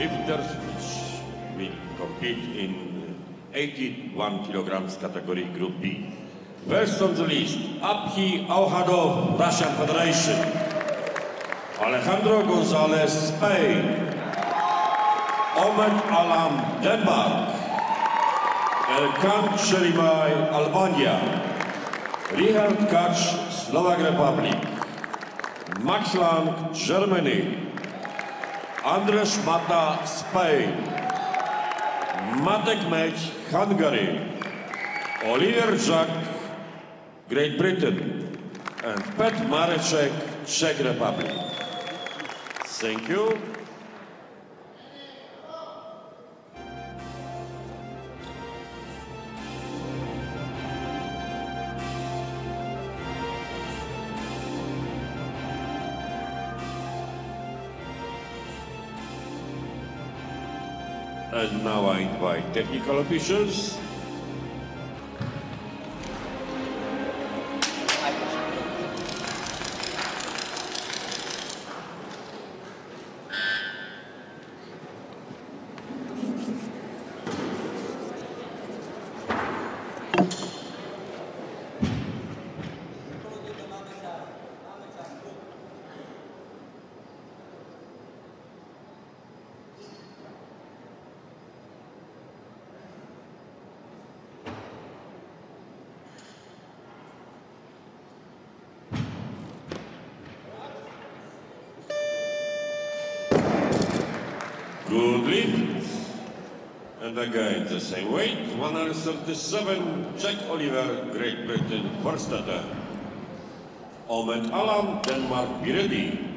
lifters which will compete in 81 kilograms category Group B. First on the list, Abhi Auhadov, Russian Federation. Alejandro Gonzalez, Spain. Omen Alam, Denmark. Elkan Sherimai, Albania. Richard Kacz, Slovak Republic. Max Lang, Germany. Andres Mata, Spain. Matek Mech, Hungary. Oliver Jack, Great Britain. And Pet Mareček, Czech Republic. Thank you. Now I invite technical officials. 137, Jack Oliver, Great Britain, first attempt. Omed Alam, Denmark, be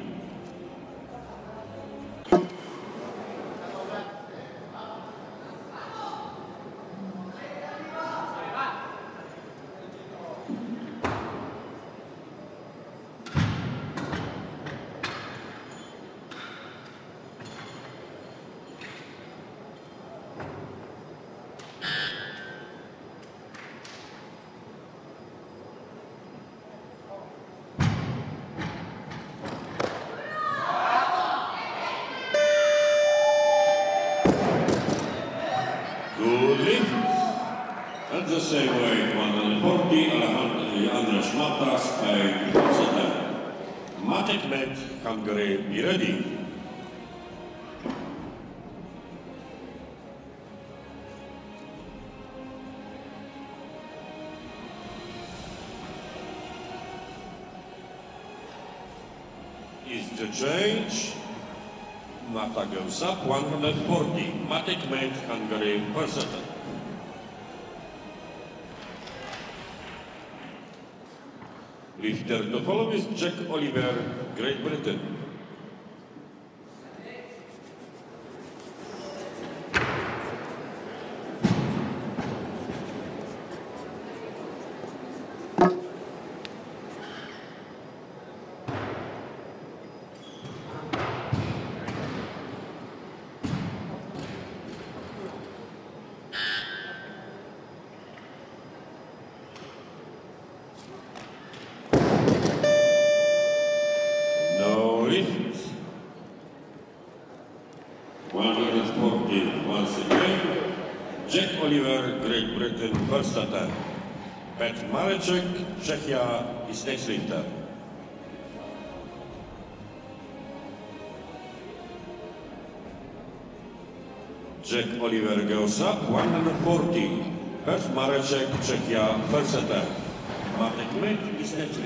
same weight, 140, Alejandro Andres Mata, Spain, first attempt. Matek Met, Hungary, be ready. Is the change? Mata goes up 140. Matic made Hungary versatile. Lifter to follow is Jack Oliver, Great Britain. Czechia i Snakes Winter. Jack Oliver goes up 140. First Mareczek, Czechia, first Martek Martin Kmet i Snakes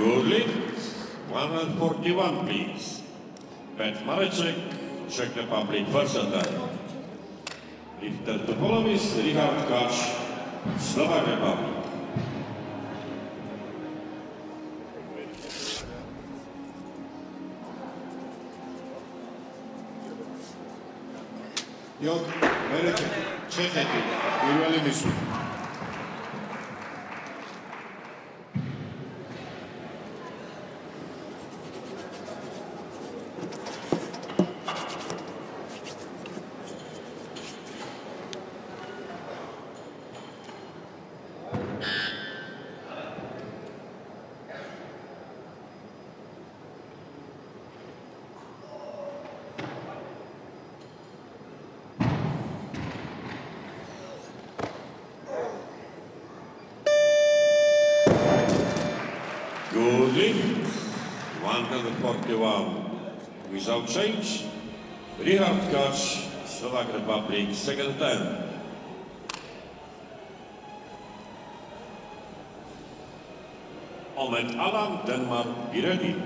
Goodly, one forty-one, please. Pat Mareczek, Czech Republic, versatile. Lifter Topolovis, Richard Kacz, Slovak Republic. იოკ მერე ჩეხეთი პირველი მისული second time. Omen Alam, Denmark, Iranian.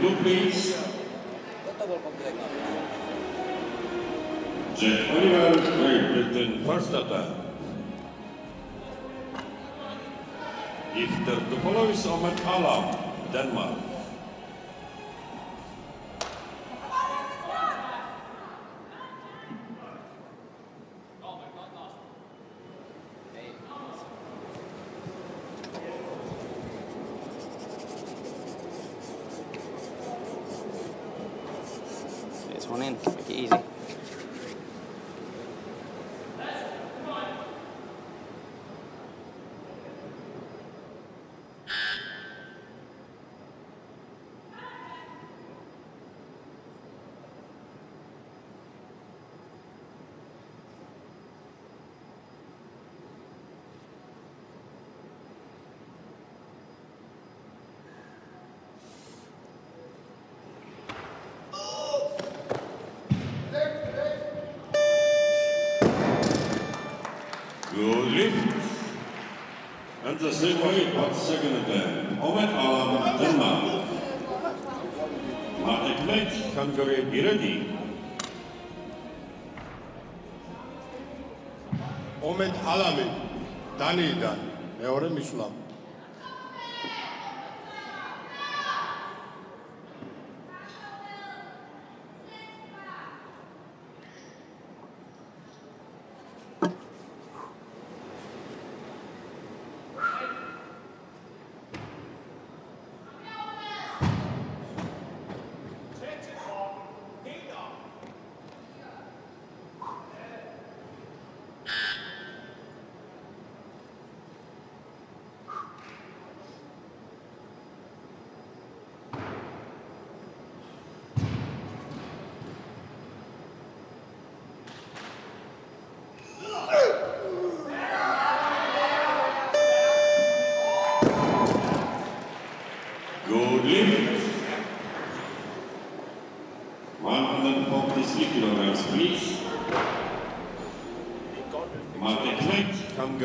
142 please. Jack Oliver, Great Britain, first attempt. Lifter to follow is Omet Alam, Denmark. One in, make it easy. The same way, but second attempt. Omet Alam, Denmark. Marek Lech, Hungary, ready. ომეთ ალამი დანიიდან მეორე მისვლა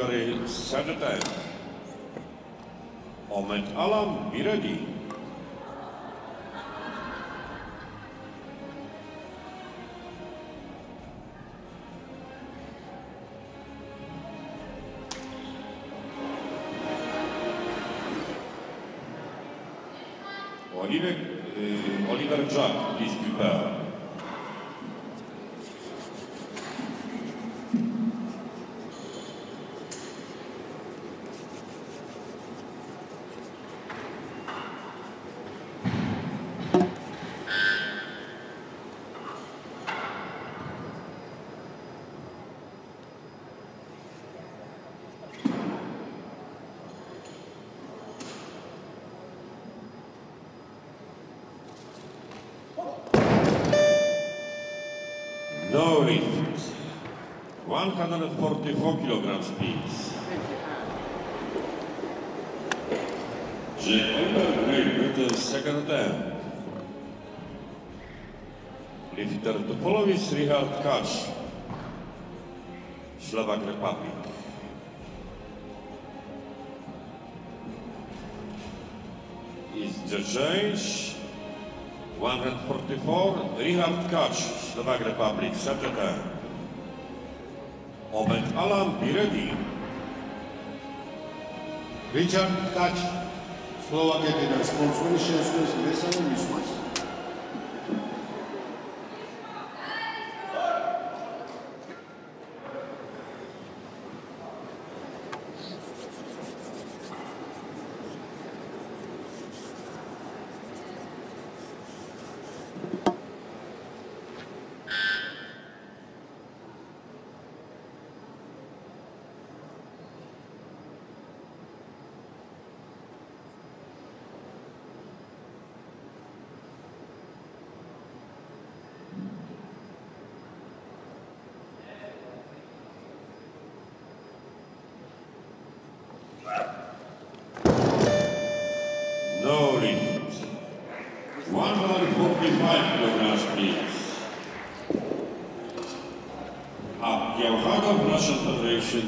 Missouri Senate. Ahmed Alam Miradi Doris, 144 kg speeds. Jennifer Gray with the second attempt. Lifter Topolovic, Richard Kasz, Slovak Republic. Is the change? 144 Richard Kasz, Slovak Republic, Saturday. Omed Alan, be ready. რიჩარდ კაჩ სლოვაკეთიდან სპორტსმენი შეძლოს მესამე მისვლას.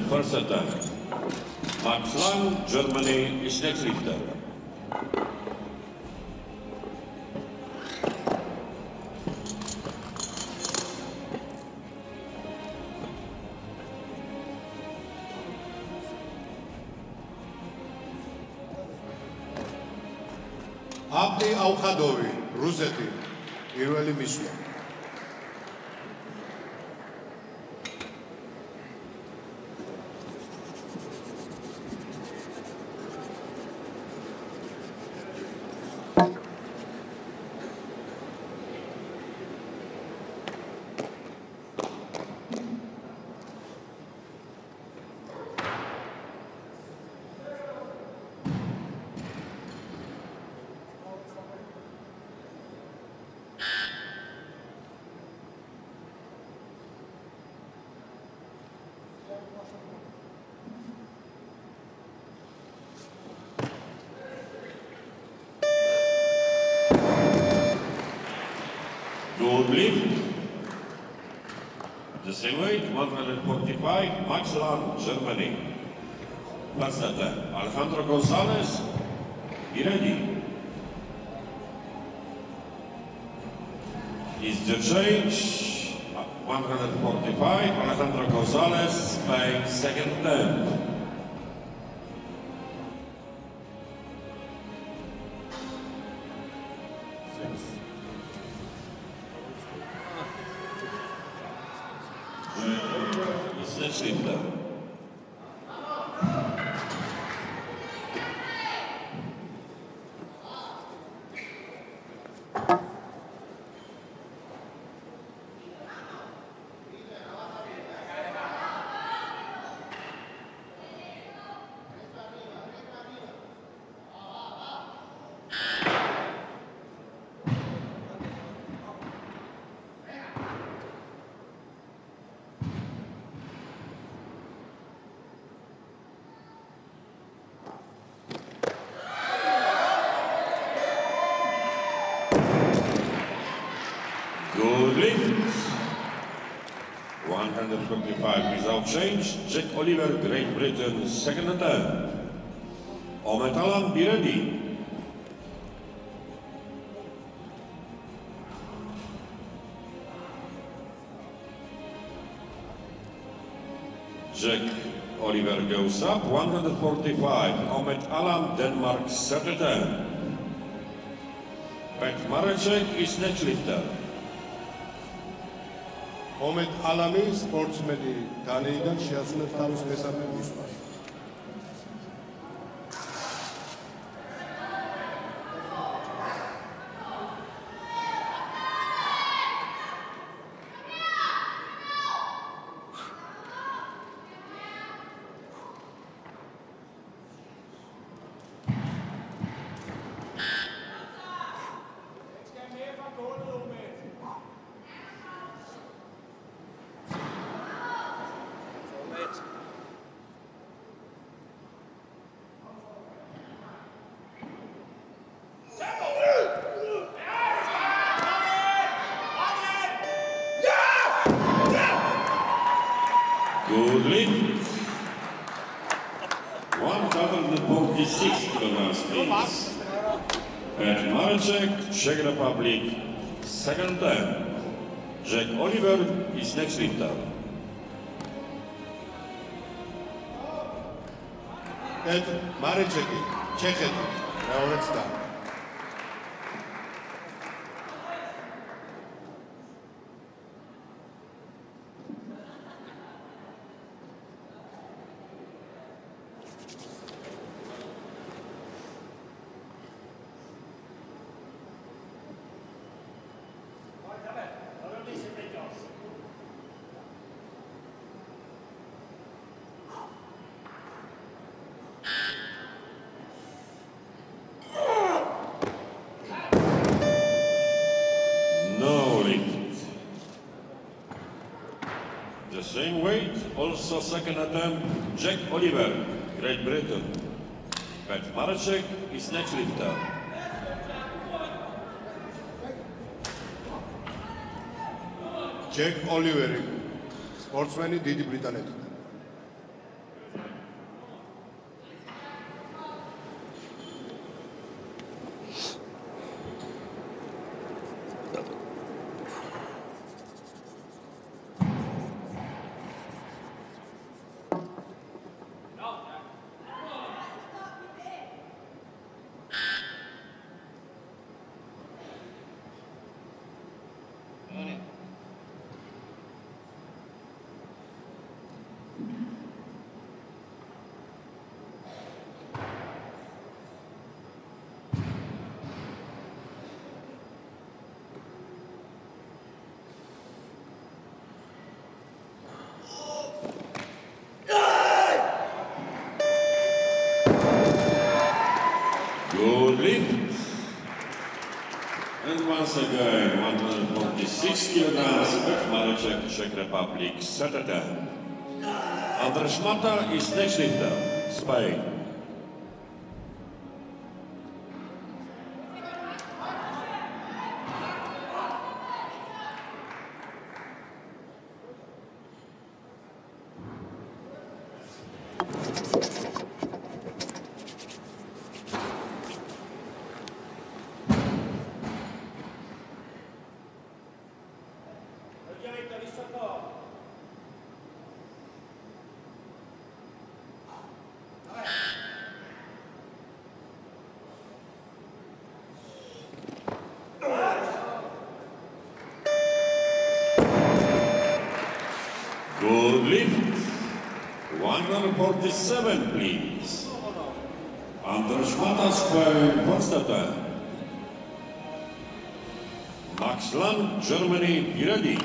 Verstappen. Max Lang, Germany is Schiedsrichter. Abdi Auchador. The same weight, 145, Max Germany. Attempt. Alejandro Gonzalez, be ready. Is the change 145, Alejandro Gonzalez, Spain, second attempt. Change. Jack Oliver, Great Britain, second attempt. Omet Alan, be ready. Jack Oliver goes up, 145. Omet Alan, Denmark, third attempt. Pat Mareczek is next lifter. ომეთ ალამი სპორტსმენი დანიიდან შეასრულებს თავის მესამე მისვლას. 46 kg spins. Pat Marczyk, Czech Republic, second time. Jack Oliver is next lifter. Pat Marczyk, Czech, now let's start. Second attempt, Jack Oliver, Great Britain. Pat Mareczek is next lifter. ჯეკ ოლივერი სპორტსმენი დიდი ბრიტანეთიდან Шмота и Снежинта. Спай. 147, please. Andres Mata, Spain, first. Max Lang, Germany, ready.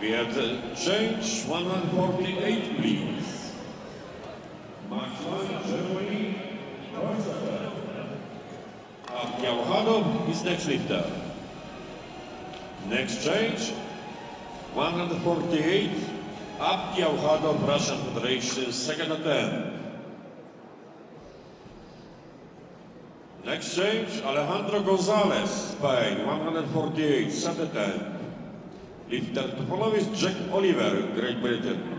We have the change 148, please. Max Lang, Germany, first attempt. Abdiauhadov is next lifter. Next change, 148, Apti Aukhadov, Russian Federation, second attempt. Next change, Alejandro Gonzalez, Spain, 148, set attempt. Lifter to follow is Jack Oliver, Great Britain.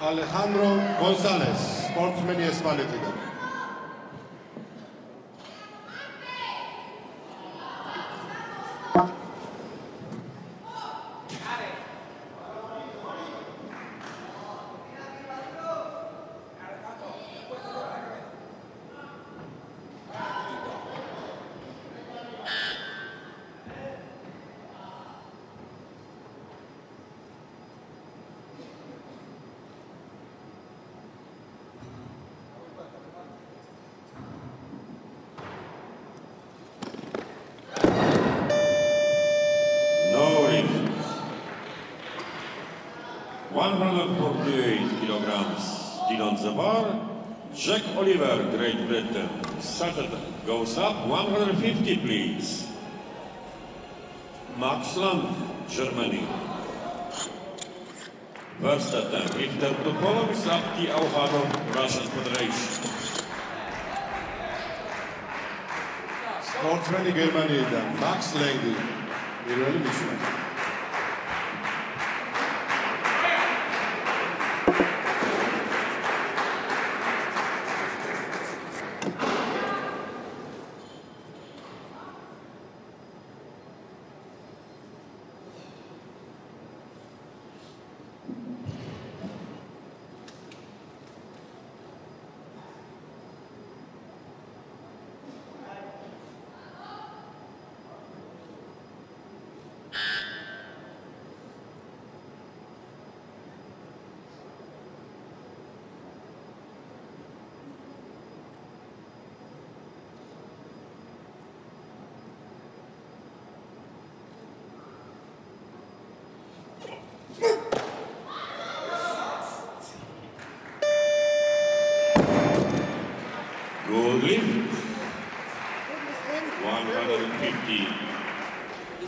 Alejandro Gonzalez, sportsman is pan language. Lift. 150.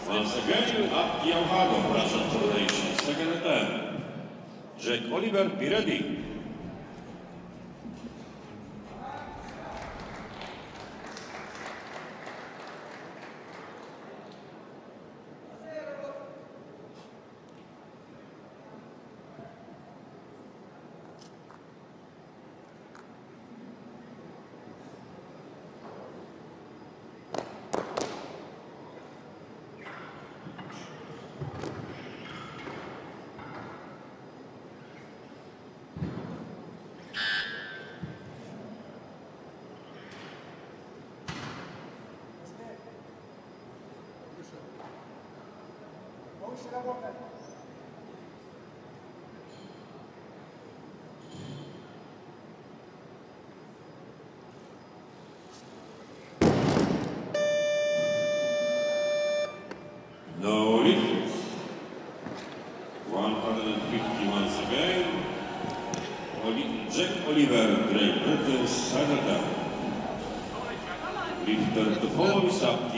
Once again, up Yauhado, Russian Federation, second attempt. Jack Oliver, be.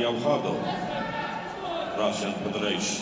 Yavhado, Russian Federation.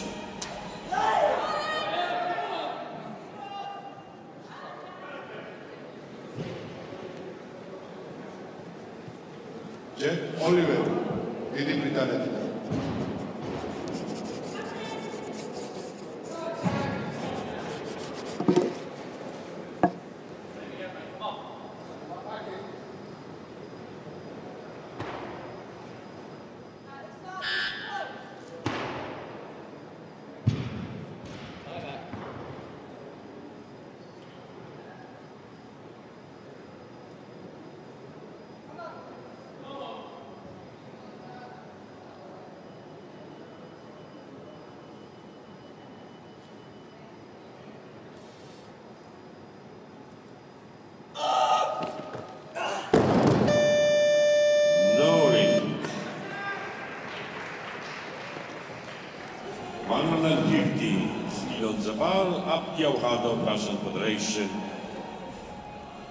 jau had op national federation.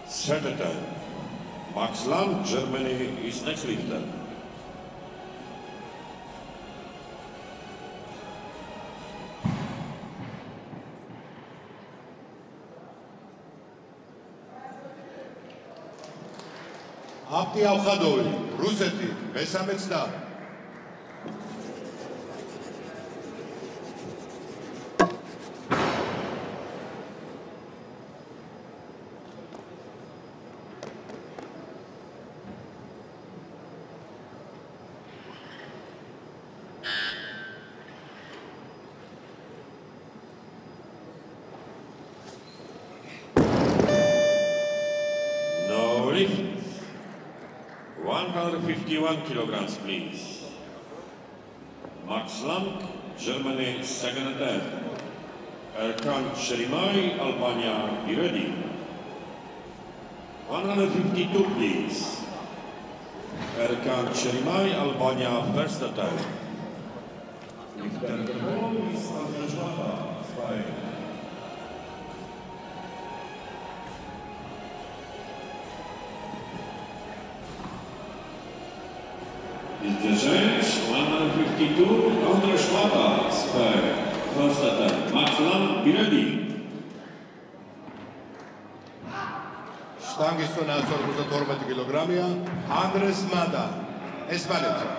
Senator Max Land, Germany is next leader. აპტი ავხადოვი, რუსეთი, მესამეც და 151 kilograms, please. Max Lang, Germany, second attempt. Erkand Qerimaj, Albania, be ready. 152, please. Erkand Qerimaj, Albania, first attempt. die Tour unter Schwabas bei Konstantin Maxlan Biradi. штангის წონა 152 კილოგრამია, ანდრეს მადა, ესპანეთი.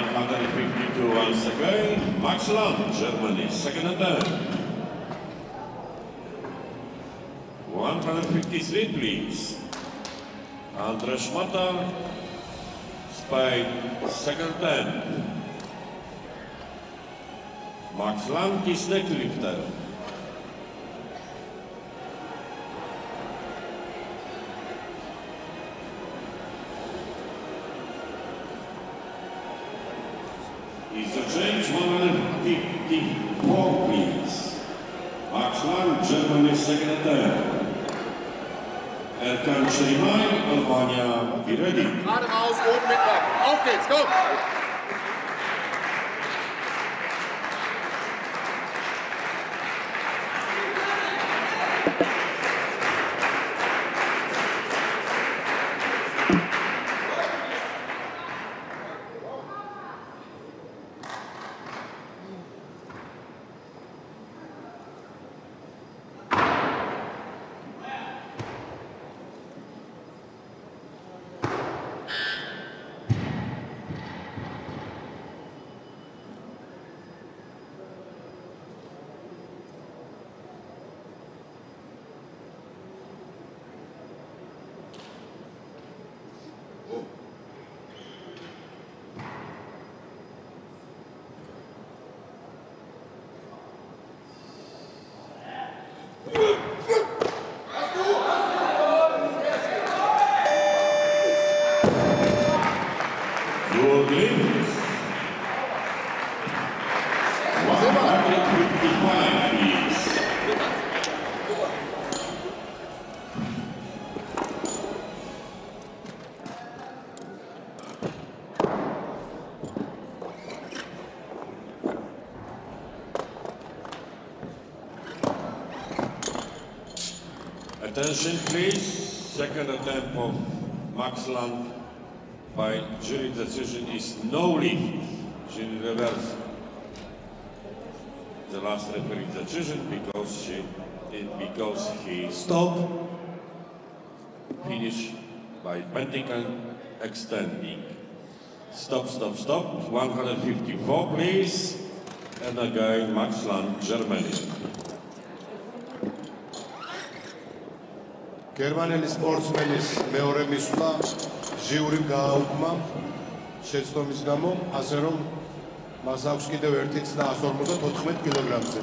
152 once again. Max Lang, Germany, second and third. 153, please. Andres Mata, Spain, second and third. Max Lang, the Lifter. Erkan Şerimay, Albania, be ready. Gerade raus, oben mitmachen. Auf geht's, komm! Attention please, second attempt of Max Lang by jury decision is no lift, jury reverse. The last referee decision because she, because he Stop. finish by bending and extending. Stop, stop, stop, 154 please. And again, Max Lang, Germany. გერმანელი სპორტსმენის მეორე მისვლა ჟიურიმ გააუქმა შეცდომის გამო, ასე რომ მას აქვს კიდევ ერთი ცდა 154 კილოგრამზე.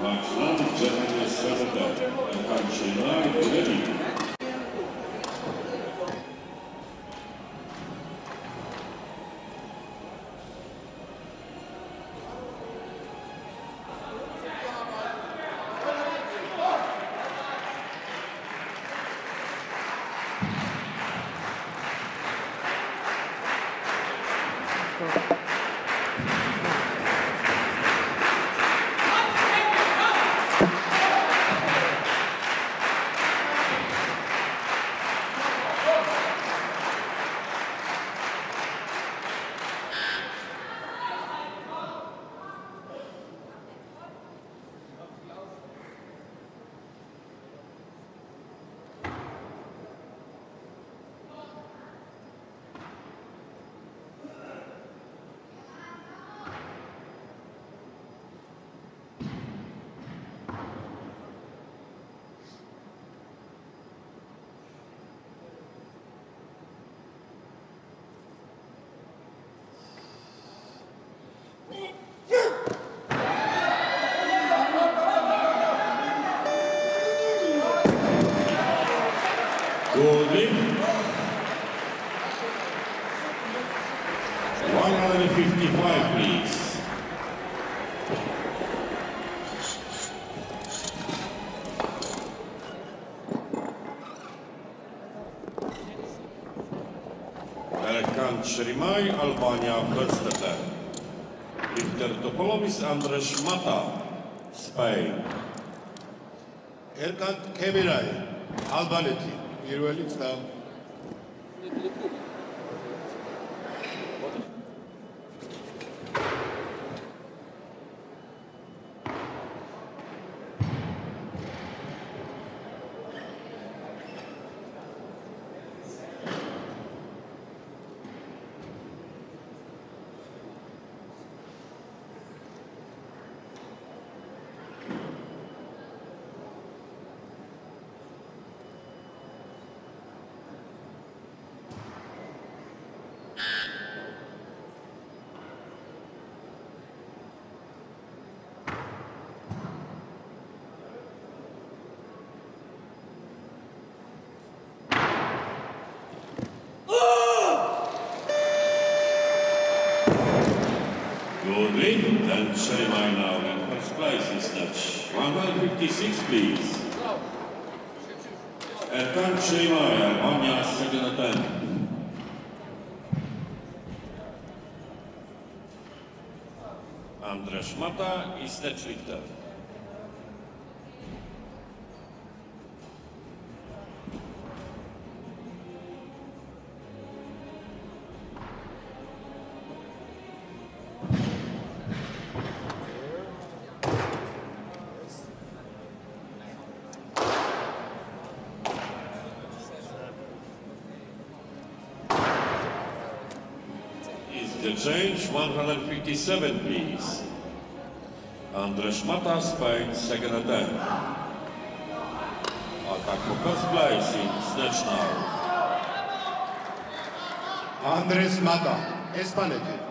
Max Land, Germany, Serbia, and Kanchelai, Шримай, Албания АБЦТТ. Виктор Тополовис, Андреш Мата, Spain. Erkan Kemiray, Albaneti. პირველი წამ David and Shalimai now in first place is Dutch. 156 please. And Tan Shalimai, Albania second attempt. Andrzej Mata i Stecz Steczlichter. 157, please. Andres Mata, Spain, second attempt. Attack for first place in Snatch now. Andres Mata, Espanete.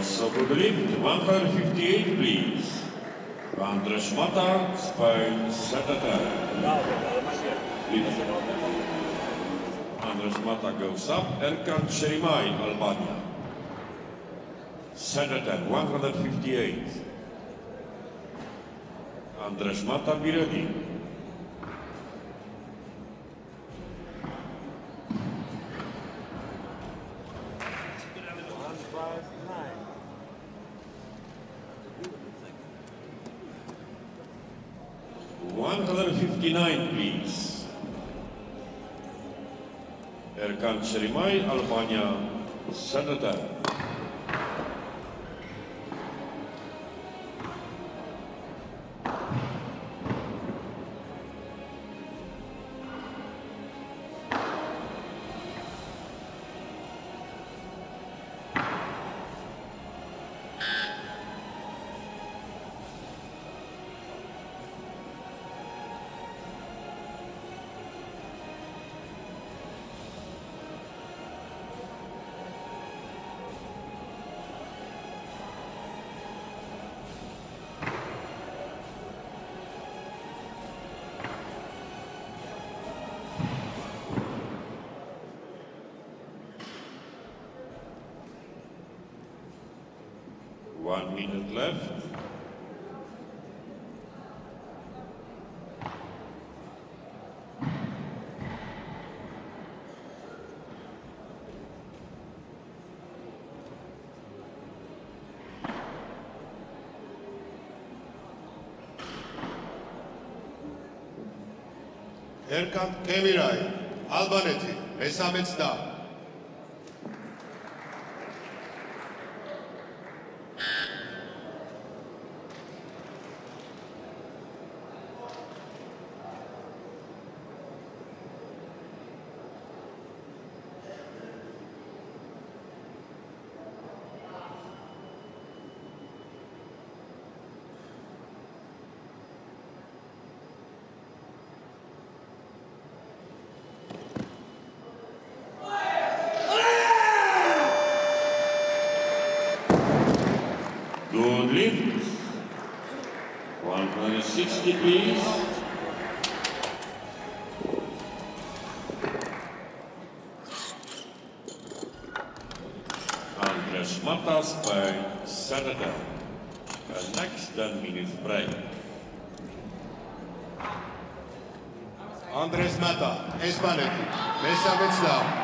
Also lift, 158 please. Andrzej Mata, Spain, Saturday. Andrzej Mata goes up, Erkan Sherimai, Albania. Saturday, 158. Andrzej Mata, be. Selimai, Albania, Sanatar. One minute left. ერკან კემირაი ალბანეთი მესამე ცდა Good lift. 160, please. Andres Matas by Saturday. And next 10 minutes break. Andres Mata, Espaneti, Mesa Vetslav.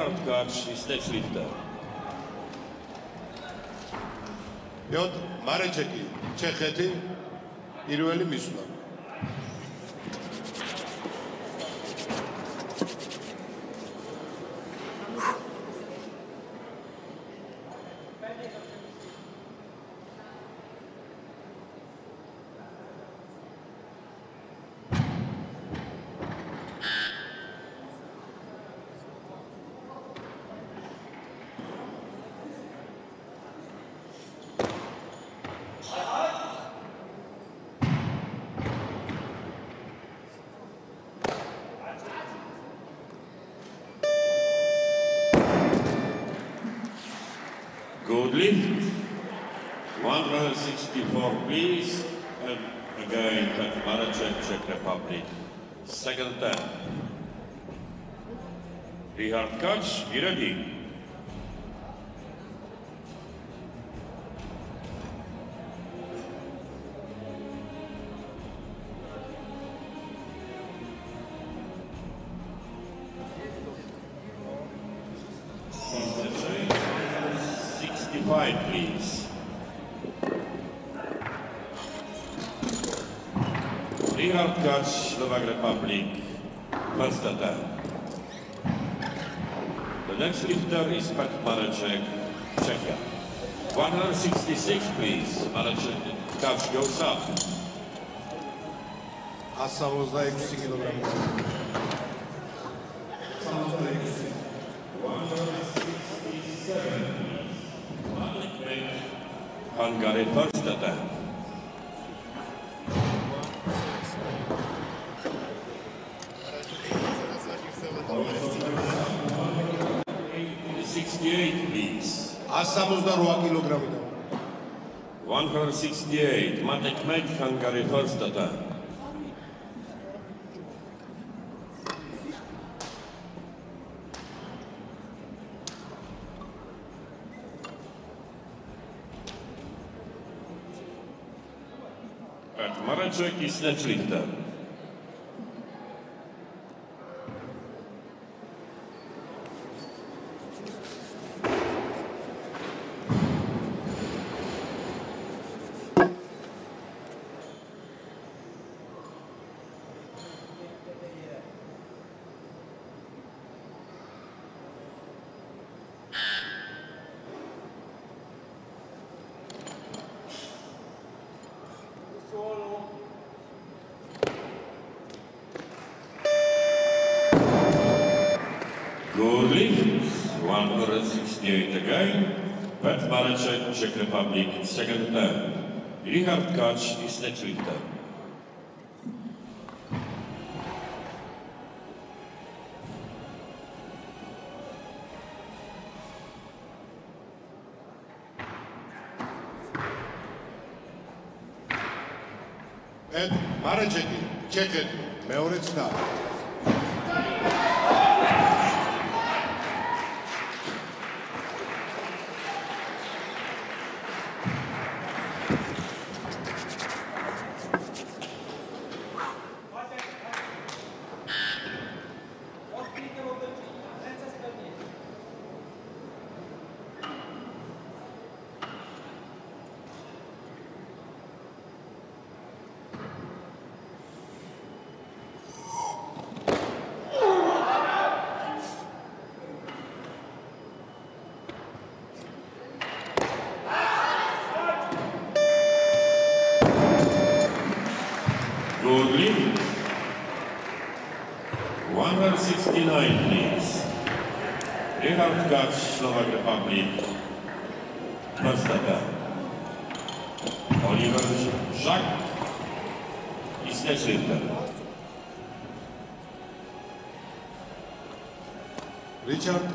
მდგარში სტეჩლიდა. მიოდ მარეჩეკი ჩეხეთი პირველი მისვლა. coach, Slovak Republic, Konstantin. The next lifter is Pat Czechia. 166, please. Maleczek, goes up. Hungary, 168 კილოგრამი და 168 მატე კმეთ ხანგარი ფორსტატა Марачок и сначлик, да. 168 again. Pat Mareczek, Czech Republic, second turn. Richard Kacz i Sneczlichter.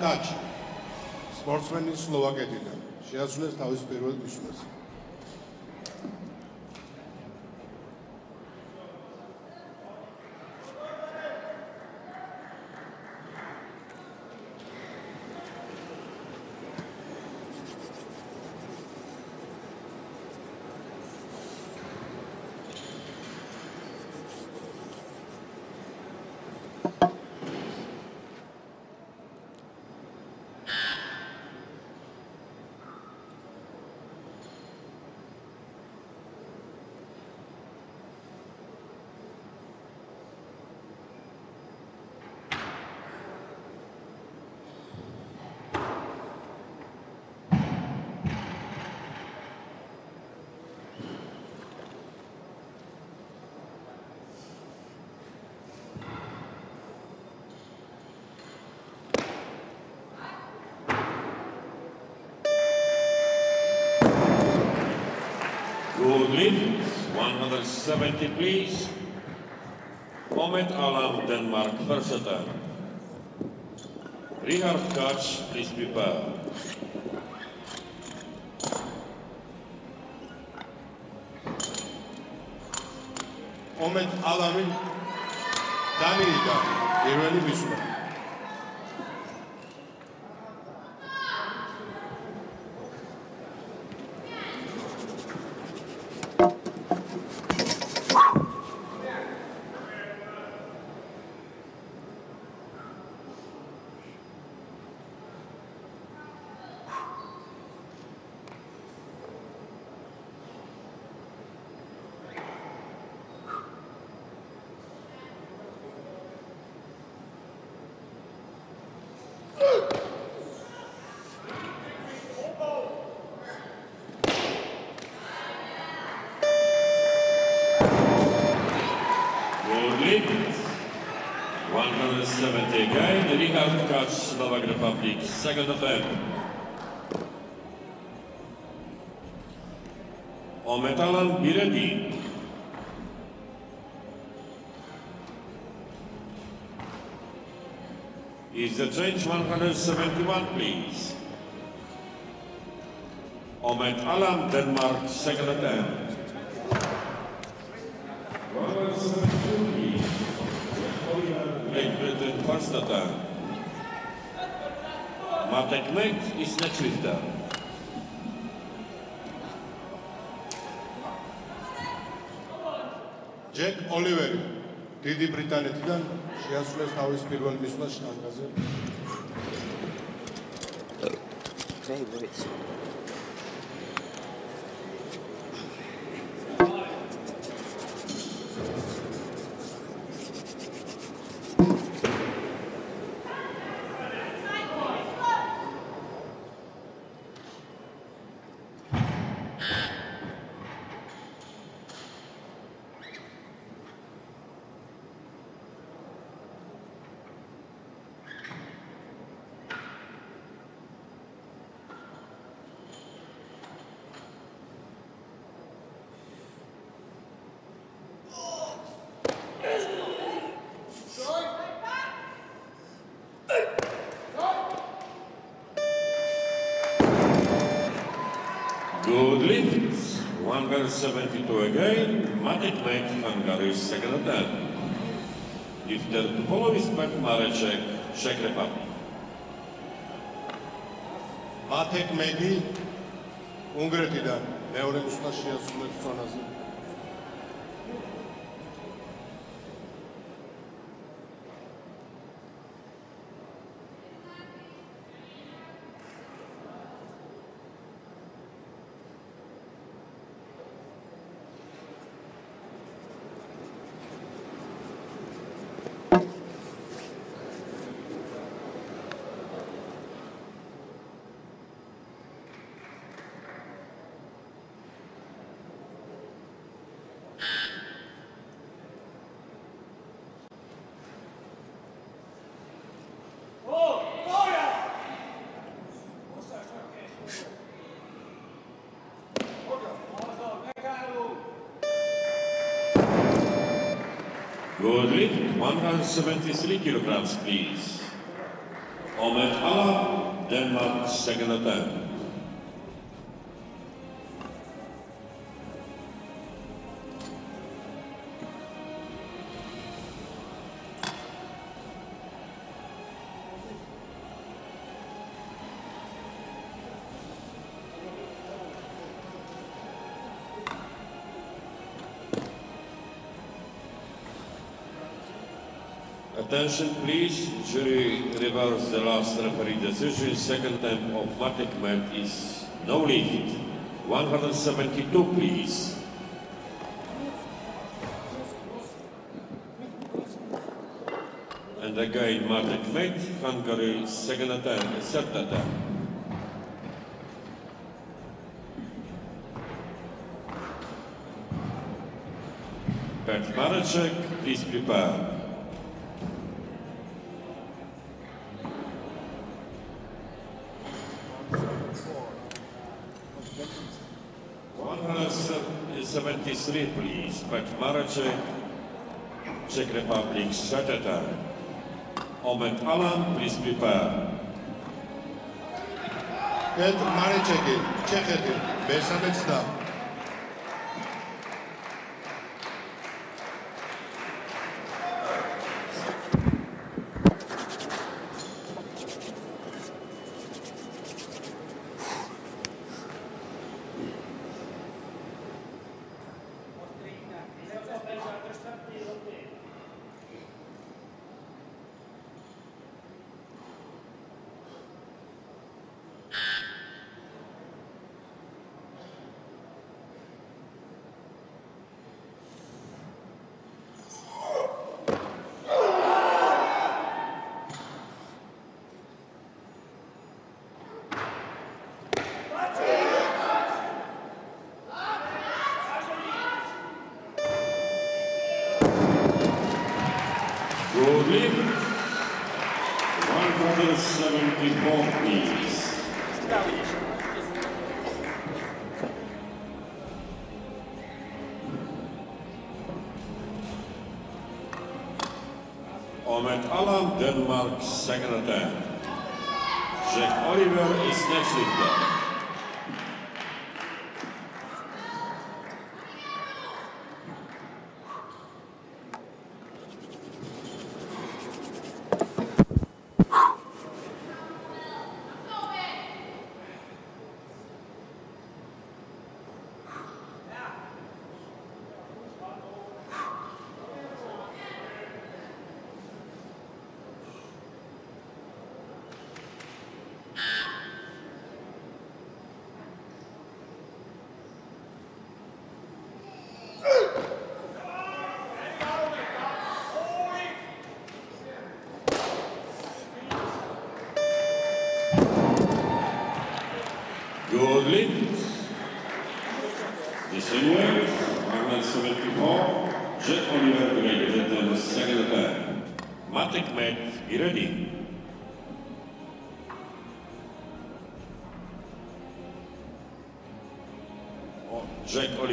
კაჩი სპორტსმენი სლოვაკეთიდან. შეასრულეს თავის პირველ მისვლას lift, 170, please. Moment alarm, Denmark, first attack. Richard Kacz, please prepare. ომეთ ალამი დამირიდა პირველი მისვლა Good Second alarm, be ready. Is the change 171, please? Omed Alam, Denmark, second attempt. Is next lifter. ჯეკ ოლივერი დიდი ბრიტანეთიდან შეასრულეს თავის პირველ მისვლას შტანგაზე. Very, Angar Savetitu again, Mati Plank Angar is Secretary. Difter Tupolovis Pak Marecek, Czech Republic. Matek Medi, უნგრეთიდან მეორე მუსლაში ასრულებს ზონაზე. Lift. 173 kilograms, please. Omed Alam, Denmark, second attempt. Attention please, jury reverse the last referee decision. Second time of Matic Mek is no lift. 172 please. And again Matic Mek, Hungary, second attempt, third attempt. Pat Mareček, please prepare. 173, please, but Marace, Czech Republic, Satetar. Omet Alan, please prepare. Petr Mareček, Čech, Besamec stav. Denmark, Denmark's second attack. Jack Oliver is next in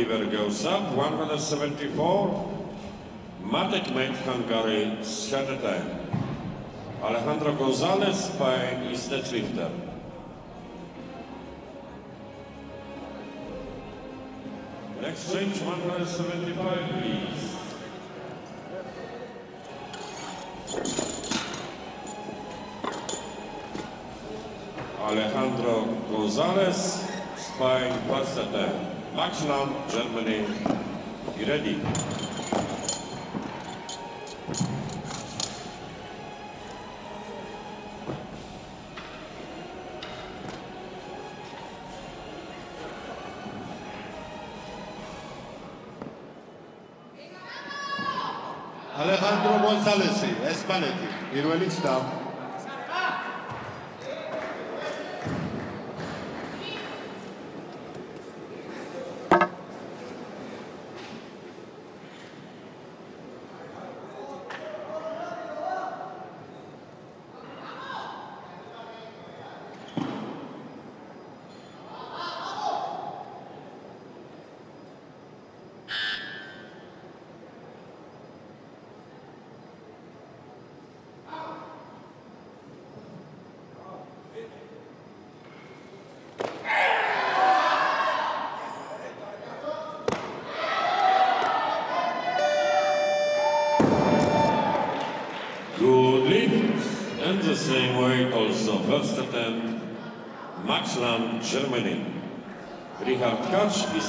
Oliver goes up, 174. Matek Met, Hungary, third. Alejandro Gonzalez, Spain, is the. Next change, 175, please. Alejandro Gonzalez, Spain, first attempt. Maximum, Germany, you ready? Alejandro González, Espaneti, 23 down.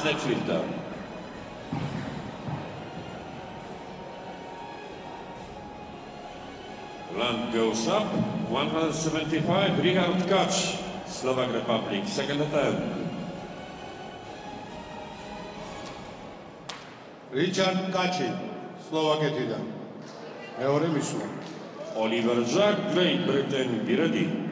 Netfielder. Lang goes up, 175, Richard Kacz, Slovak Republic, second attempt. Richard Kaczy, Slovak Etida. Oliver Jack, Great Britain, be ready.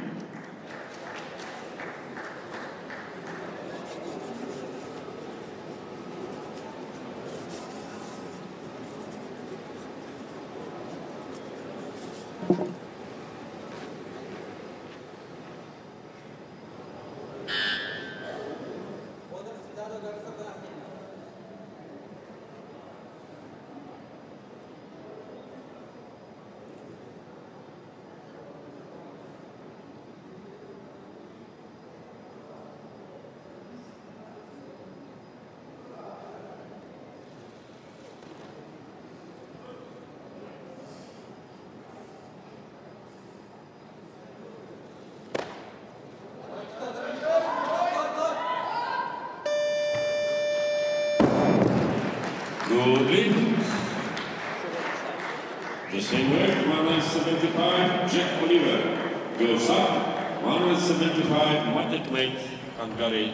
175, Matic Mate, Hungary,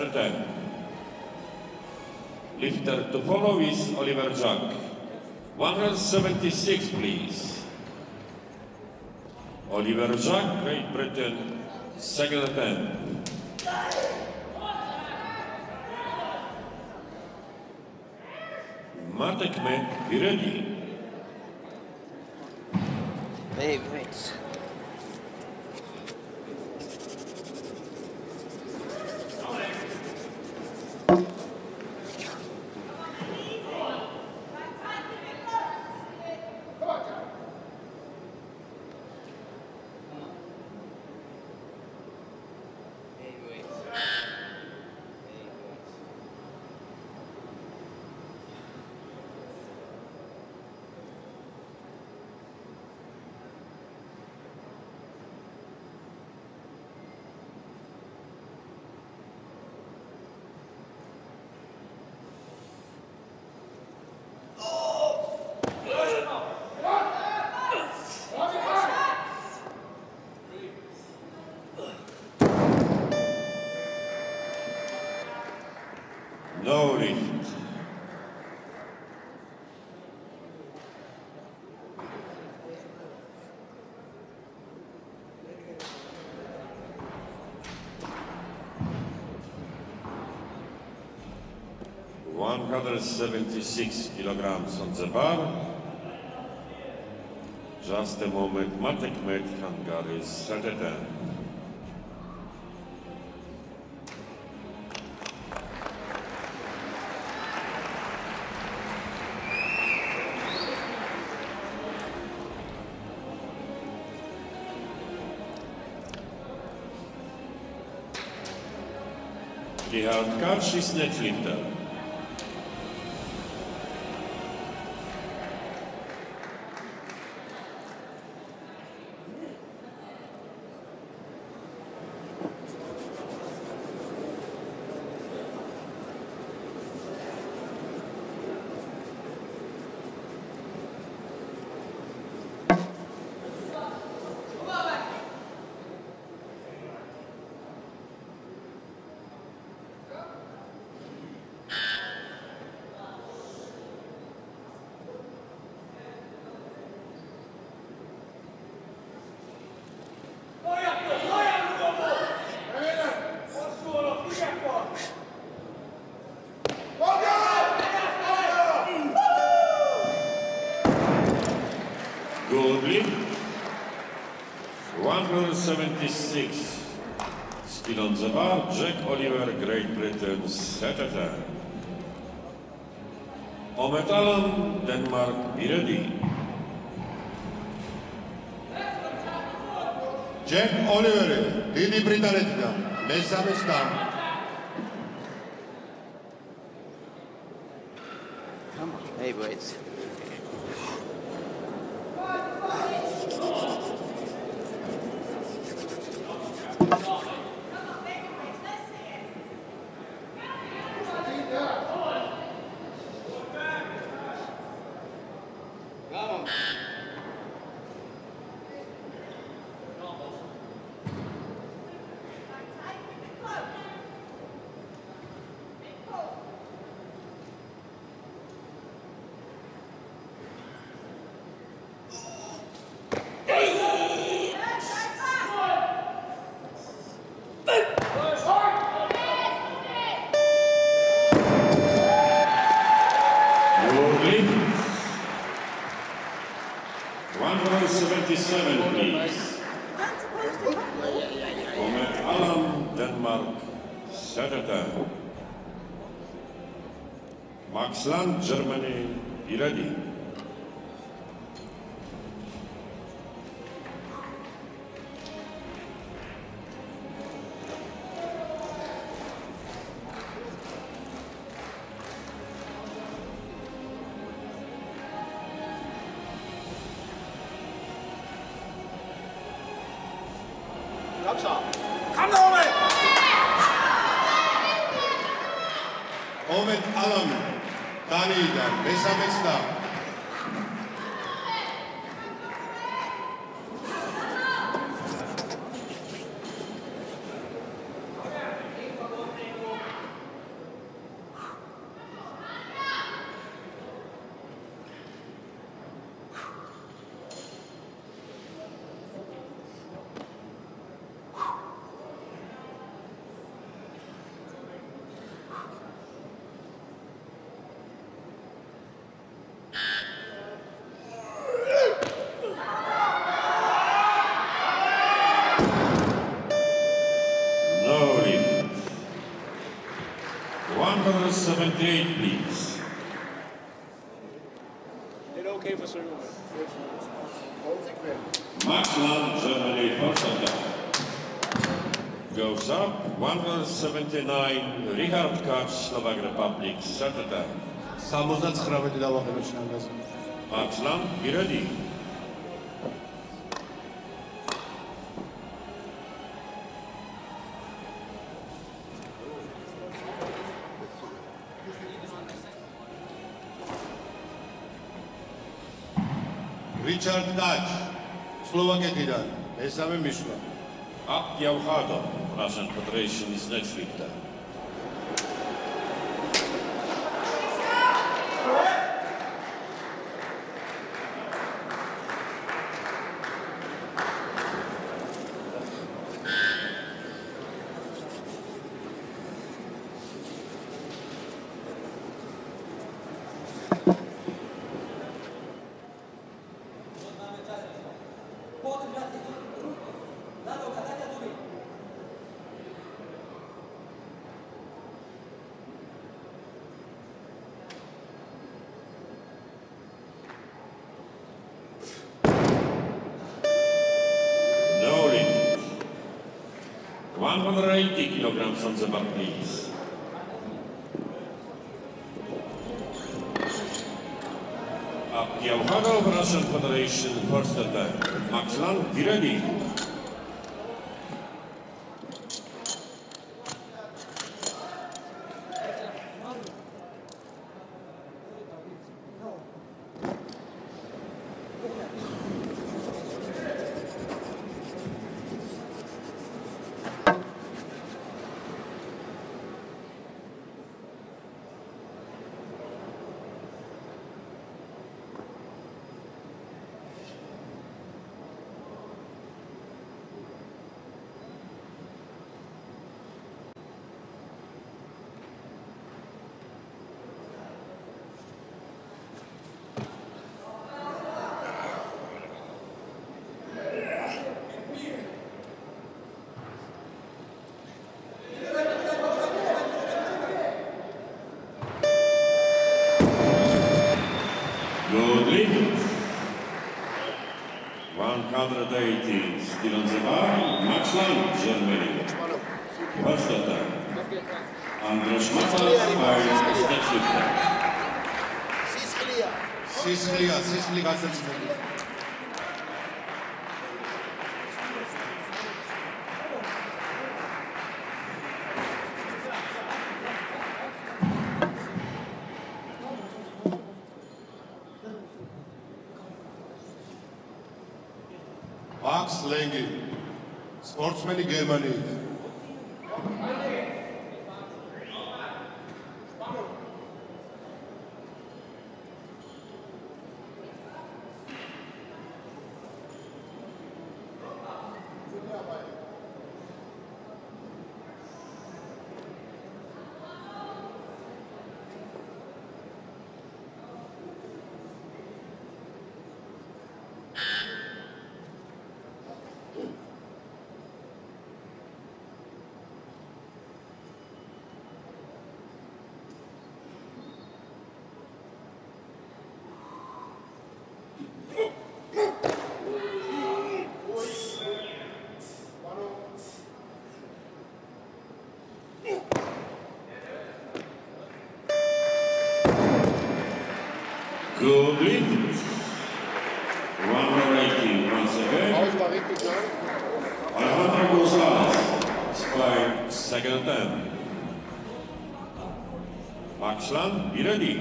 attempt. Lifter to follow is Oliver Jack. 176, please. Oliver Jack, Great Britain, second attempt. Matek Met, be ready. Heavyweights. Heavyweights. Brothers 76 kg on the bar. Just a moment, Matek Med, Hungary, Saturday. Die Hardcard schießt nicht Flinter. six. Skinąc Jack Oliver, Great Britain, CTT. Ometalon, Denmark, be ready. Jack Oliver, Dini Britanetka, Mesa Mesta. 79 Richard Katz Slovak Republic Saturday 79 დავაყენოთ შანგაზე Axlan Giradi რიჩარდ კაჩ სლოვაკეთიდან მესამე მისვლა აპტიავხადო Russian Federation is next victor. numer 1 kilogram sądzę Bartlis. Abdiel Hanow, Russian Federation, first attack. Max Lang, be ready. ასეც მოგვიწევს მაქვს ლენგი სპორტსმენი გერმანიის ირადი.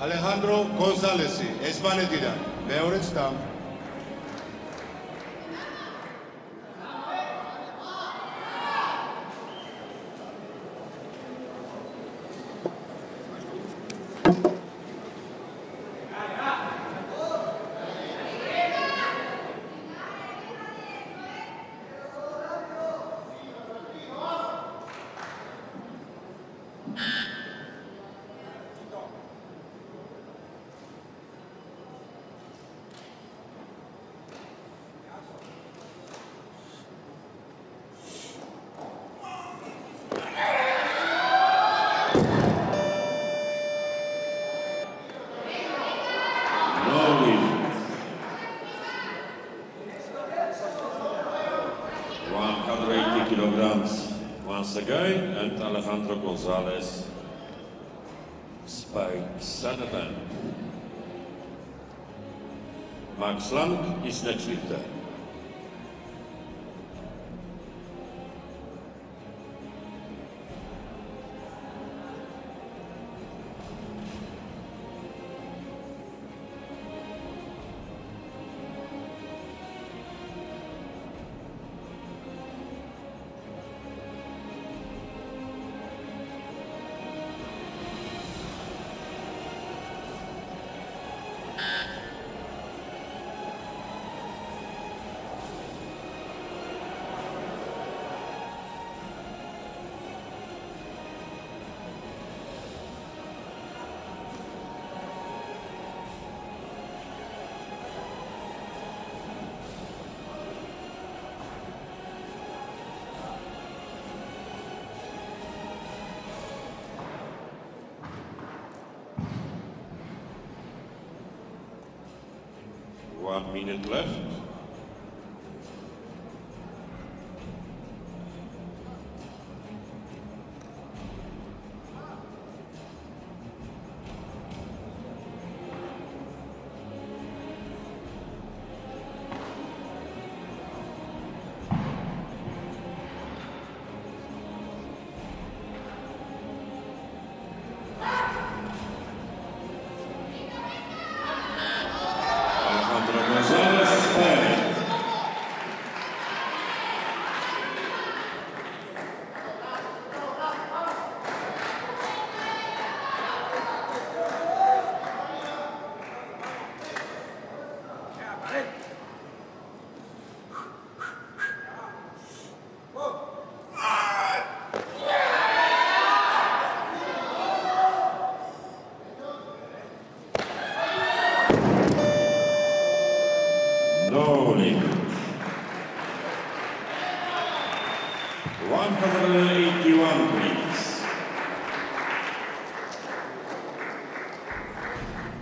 ალეხანდრო გონსალესი ესპანეთიდან მეორეც და Gonzalez, Spike Sanatan. Max Lang ist der Twitter. Minute left.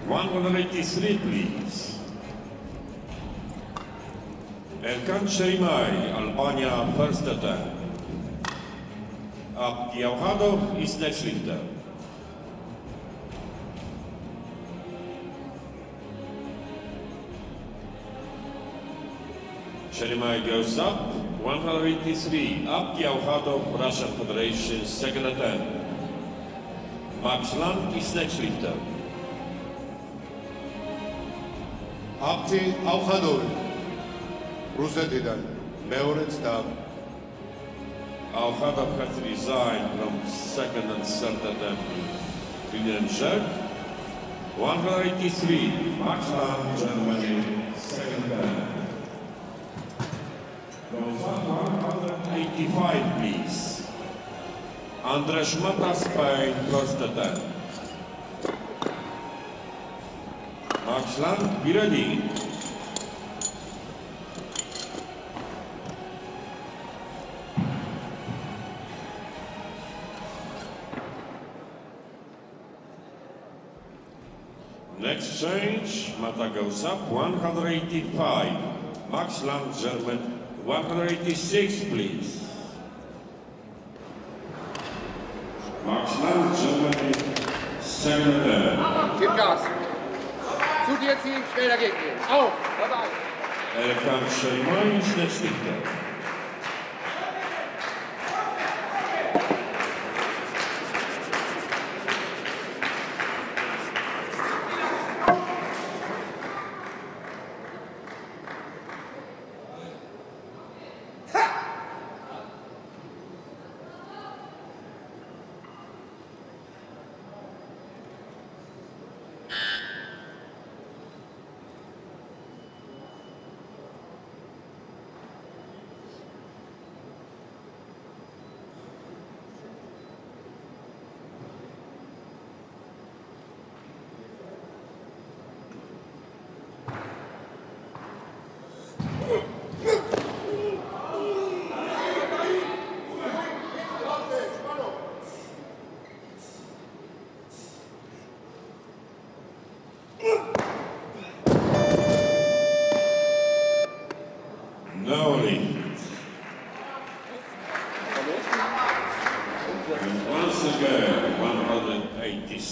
183, please. Erkand Qerimaj, Albania, first attempt. Apti Aukhadov is next lifter. Qerimaj goes up, 183, Apti Aukhadov, Russian Federation, second attempt. Max Lang is next lifter. აბდი ავხადოვი რუსეთიდან მეორეც და Auhadov has resigned from second and third attempt. William Scherk, 183, Max Land, Germany, second attempt. Goes up 185, please. Andres Mata, Spain, first attempt. Max Lang, be ready. Next change, up 185. Max Lang, German, 186, please. Max Lang, Germany, second. Gib Gas. Abwehr ziehen, schnell dagegen gehen. Auf! Äh, Dabei! Kampf Schönemann, Schnitt Stichler.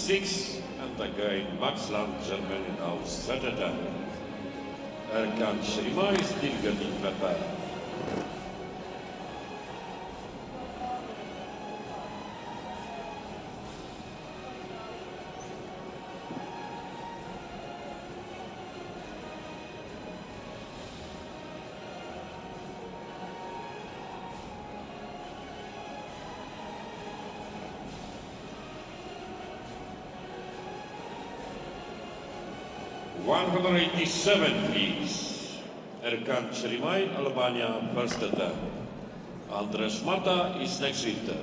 186, and again, Max Lang, Germany now Saturday. Uh, Erkand Qerimaj still getting prepared. Eighty-seven, please. Erkand Qerimaj, Albania, first attempt. Andres Mata is next lifter.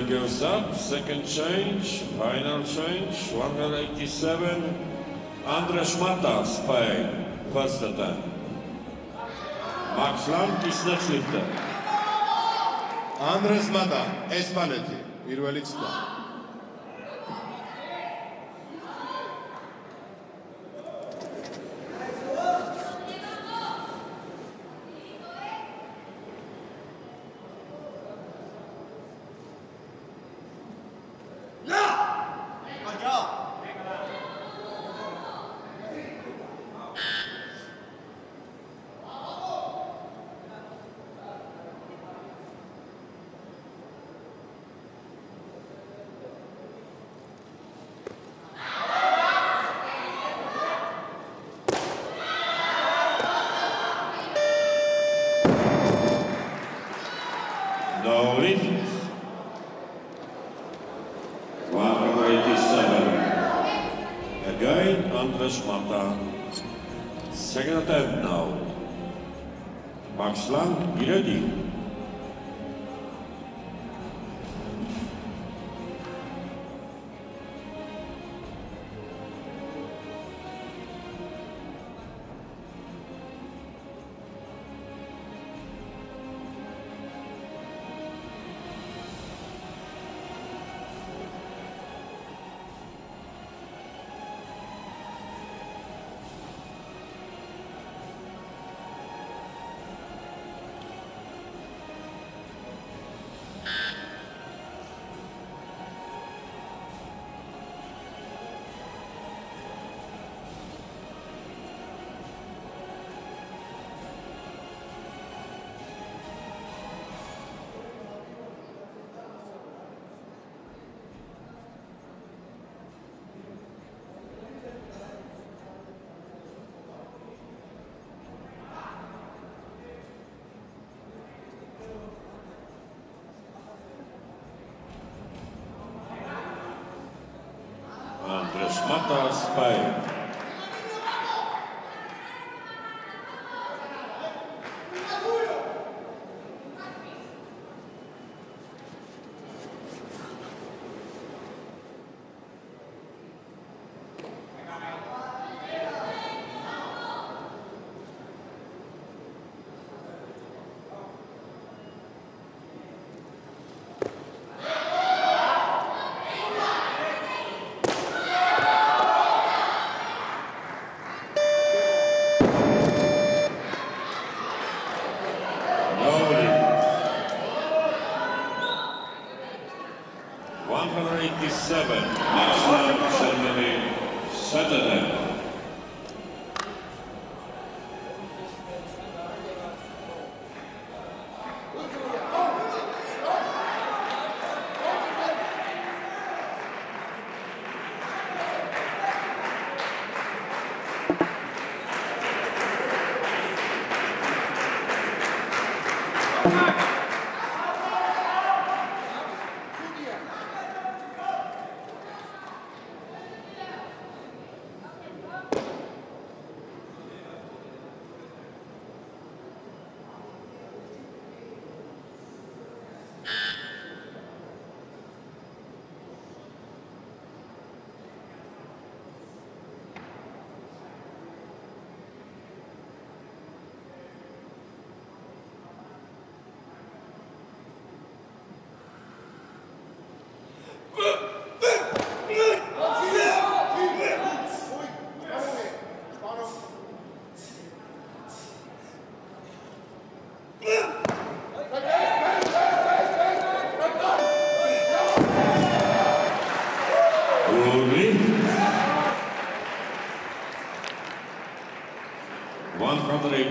Cherimai goes up, second change, final change, 187. Andres Mata, Spain, first attempt. Max Land is next lifter. ანდრეს მატა ესპანეთი პირველი ცდა prieš matas paėmė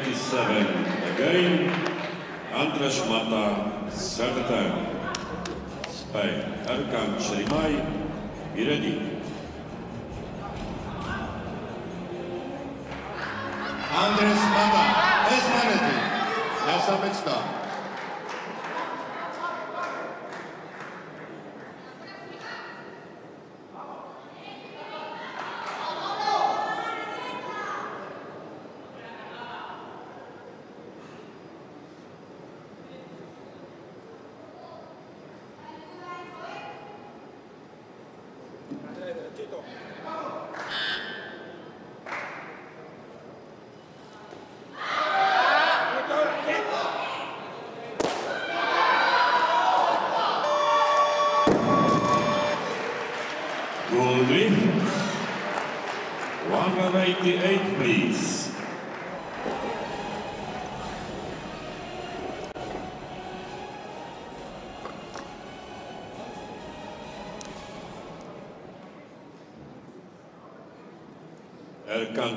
27. Again, Andres Mata, third time. Spain, Erkan Çelimay, be ready. Andres Mata, is ready. Yasa Mixta.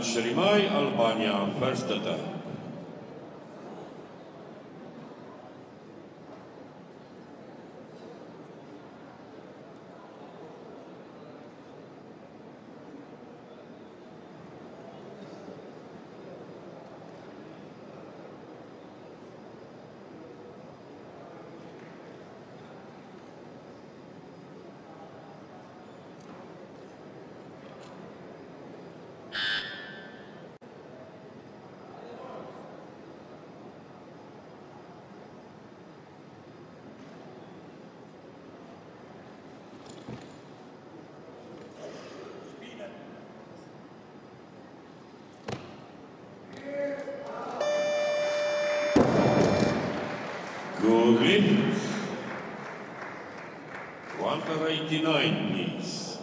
Shrimai, Albania, first attempt. Martinoignis.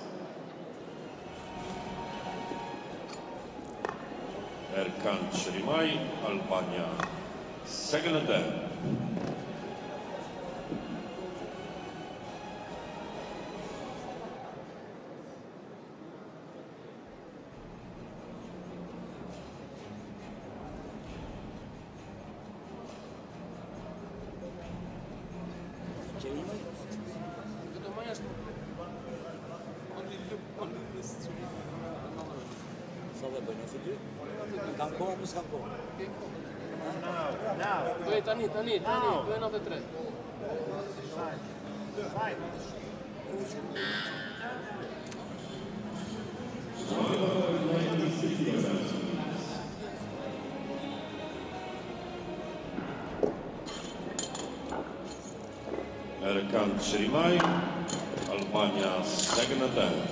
Erkan Çelimay, Albania. Second attempt. Çelimay. e bëjnë, nëse dy? Kam kohë, apo s'kam kohë? Dojë tani, tani, tani, dojë 93. Erkan Çirimay, Albania second.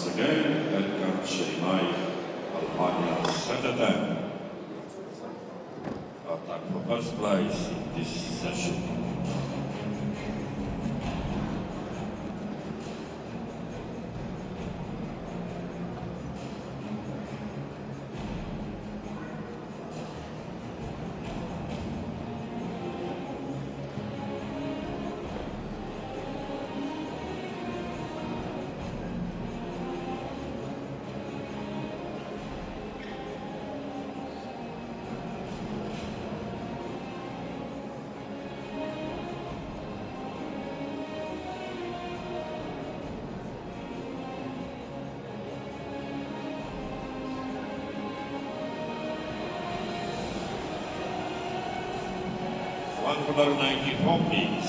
Once again. One hundred ninety-four, please.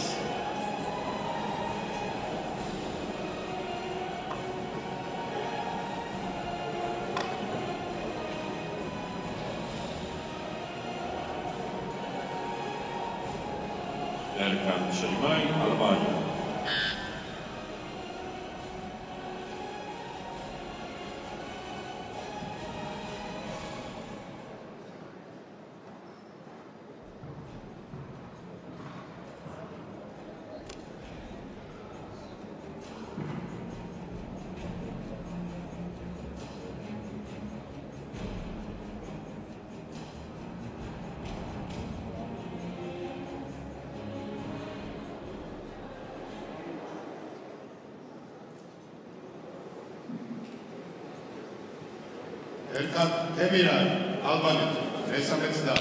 ერთად თემირანი ალბანეთს მესამეც და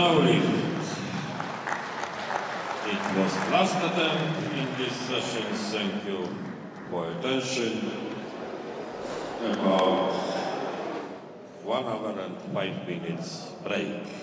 Now. It was last attempt in this session. Thank you for attention. About one hour and five minutes break.